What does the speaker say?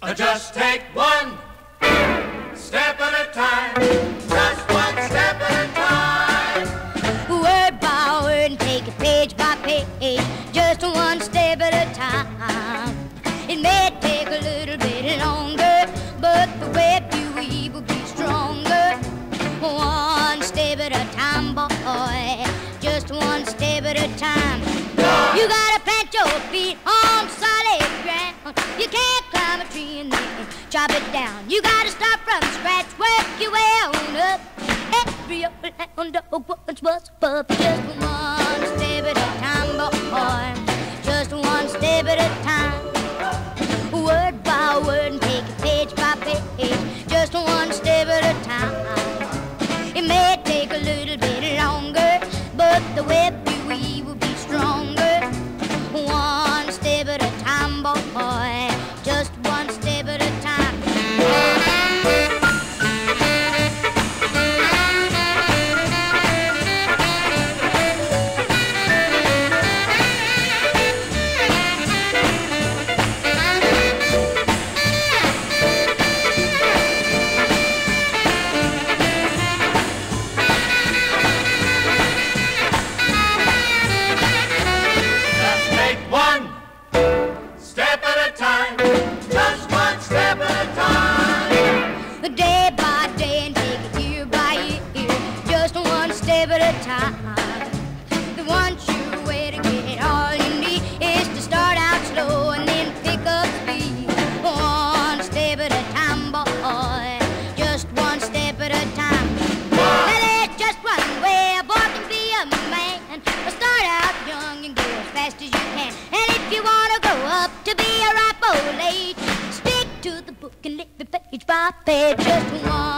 Uh, Just take one step at a time. Just one step at a time. Word by word and take it page by page, just one step at a time. It may take a little bit longer, but the web you weave will be stronger. One step at a time, boy, just one step at a time. You gotta plant your feet on chop it down. You gotta start from scratch, work your way on up. Every hound dog once was above. Just one step at a time, boy. Just one step at a time. Word by word and take it page by page. Just one step at a time. It may take a little bit longer, but the web fast as you can. And if you wanna grow up to be a ripe old age, stick to the book and live the page by page. Just one